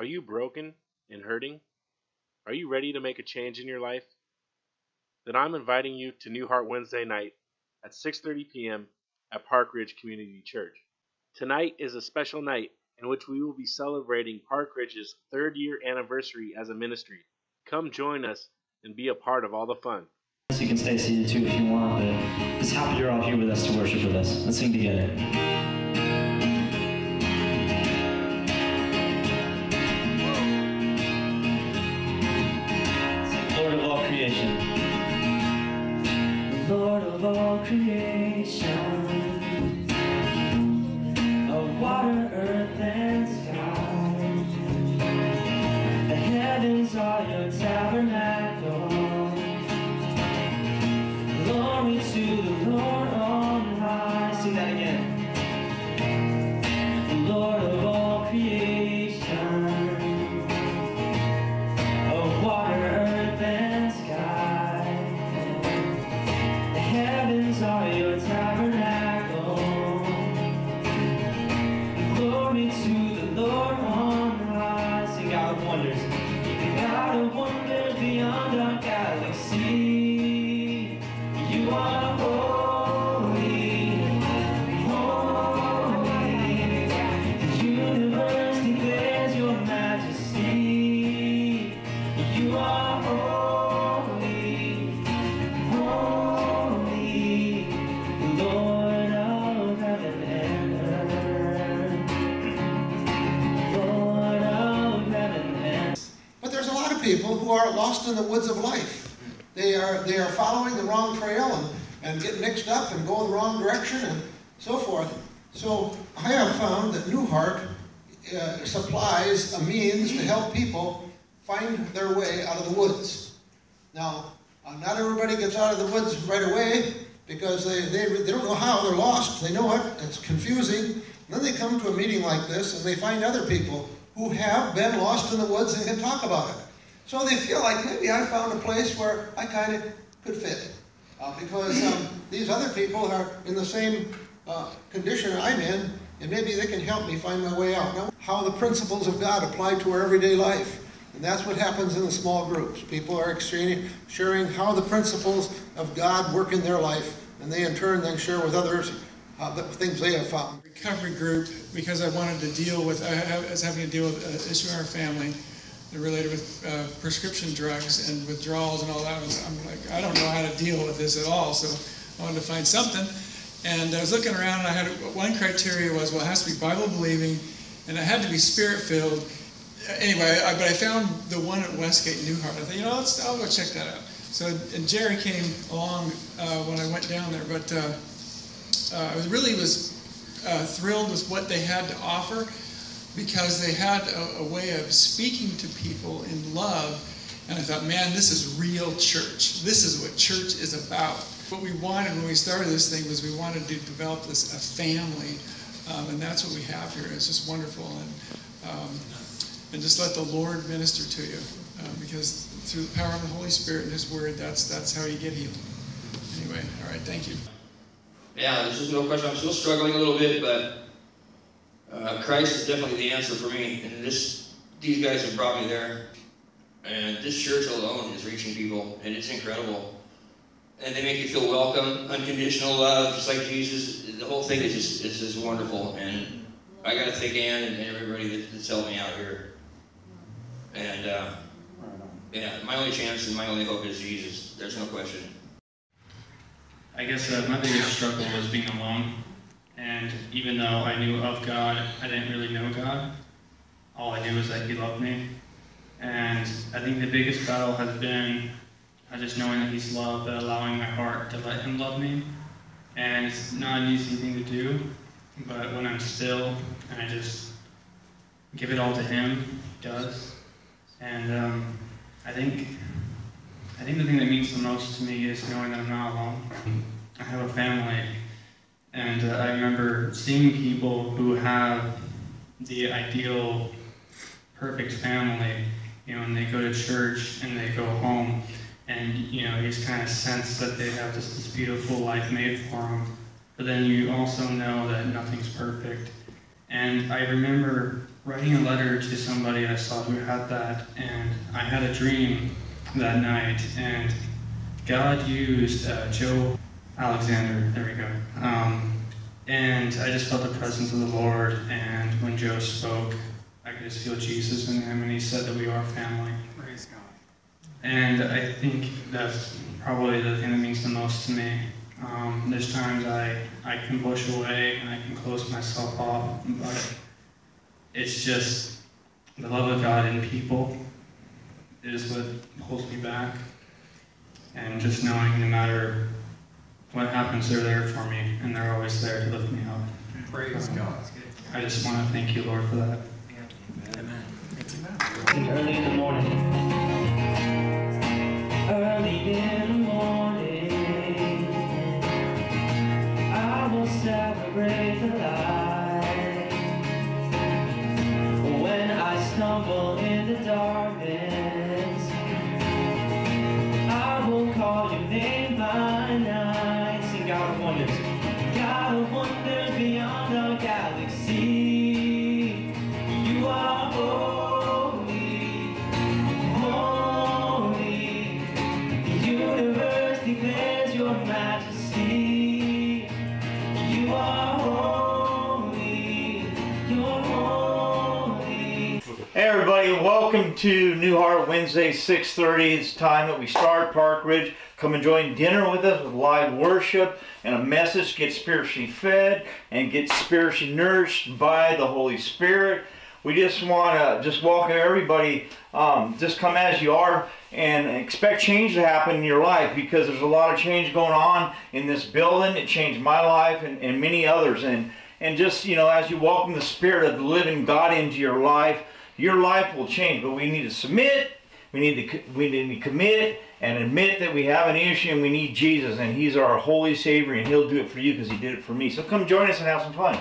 Are you broken and hurting? Are you ready to make a change in your life? Then I'm inviting you to New Heart Wednesday night at 6:30 p.m. at Park Ridge Community Church. Tonight is a special night in which we will be celebrating Park Ridge's third year anniversary as a ministry. Come join us and be a part of all the fun. You can stay seated too if you want, but just happy you're all here with us to worship with us. Let's sing together. Of all creation. Of water, earth, and sky. The heavens are your tabernacle. People who are lost in the woods of life. They are, they are following the wrong trail and, and get mixed up and go in the wrong direction and so forth. So I have found that New Heart uh, supplies a means to help people find their way out of the woods. Now, uh, not everybody gets out of the woods right away because they, they, they don't know how, they're lost, they know it, it's confusing. then they come to a meeting like this and they find other people who have been lost in the woods and can talk about it. So they feel like maybe I found a place where I kind of could fit. Uh, because um, these other people are in the same uh, condition I'm in, and maybe they can help me find my way out. Now, how the principles of God apply to our everyday life. And that's what happens in the small groups. People are exchanging, sharing how the principles of God work in their life, and they in turn then share with others uh, the things they have found. recovery group because I wanted to deal with, I was having to deal with an issue in our family related with uh, prescription drugs and withdrawals and all that. I'm like, I don't know how to deal with this at all, so I wanted to find something. And I was looking around and I had, one criteria was, well, it has to be Bible believing and it had to be spirit filled. Anyway, I, but I found the one at Westgate New Heart. I thought, you know, let's, I'll go check that out. So, and Jerry came along uh, when I went down there, but uh, uh, I really was uh, thrilled with what they had to offer because they had a, a way of speaking to people in love. And I thought, man, this is real church. This is what church is about. What we wanted when we started this thing was we wanted to develop this a family, um, and that's what we have here. It's just wonderful, and um, and just let the Lord minister to you, uh, because through the power of the Holy Spirit and His Word, that's that's how you get healed. Anyway, all right, thank you. Yeah, there's just no question. I'm still struggling a little bit, but uh, Christ is definitely the answer for me. And this, these guys have brought me there. And this church alone is reaching people, and it's incredible. And they make you feel welcome, unconditional love, just like Jesus. The whole thing is just, is just wonderful. And I got to thank Ann and everybody that's helped me out here. And uh, yeah, my only chance and my only hope is Jesus. There's no question. I guess uh, my biggest struggle was being alone. And even though I knew of God, I didn't really know God. All I knew was that He loved me. And I think the biggest battle has been uh, just knowing that He's love, but allowing my heart to let Him love me. And it's not an easy thing to do, but when I'm still and I just give it all to Him, does. And um, I think I think the thing that means the most to me is knowing that I'm not alone. I have a family, and uh, I remember seeing people who have the ideal, perfect family, you know, and they go to church and they go home, and you know, you just kind of sense that they have just this beautiful life made for them. But then you also know that nothing's perfect. And I remember writing a letter to somebody I saw who had that, and I had a dream that night, and God used uh, Joe Alexander. There we go. Um, and I just felt the presence of the Lord, and when Joe spoke, I could just feel Jesus in him, and he said that we are family. Praise God. And I think that's probably the thing that means the most to me. Um, there's times I, I can push away and I can close myself off, but it's just the love of God in people is what holds me back. And just knowing no matter what happens, they're there for me and they're always there to lift me up. Praise um, God. I just want to thank you, Lord, for that. Amen. Amen. Early in the morning. The darkness, I will call your name by night. Sing God Hey everybody, welcome to New Heart Wednesday, 6.30. It's time that we start Park Ridge. Come and join dinner with us with live worship and a message. Get spiritually fed and get spiritually nourished by the Holy Spirit. We just want to just welcome everybody. Um, just come as you are and expect change to happen in your life because there's a lot of change going on in this building. It changed my life and, and many others. And and just you know, as you welcome the Spirit of the living God into your life, your life will change. But we need to submit. We need to we need to commit and admit that we have an issue and we need Jesus and He's our holy Savior and He'll do it for you because He did it for me. So come join us and have some fun.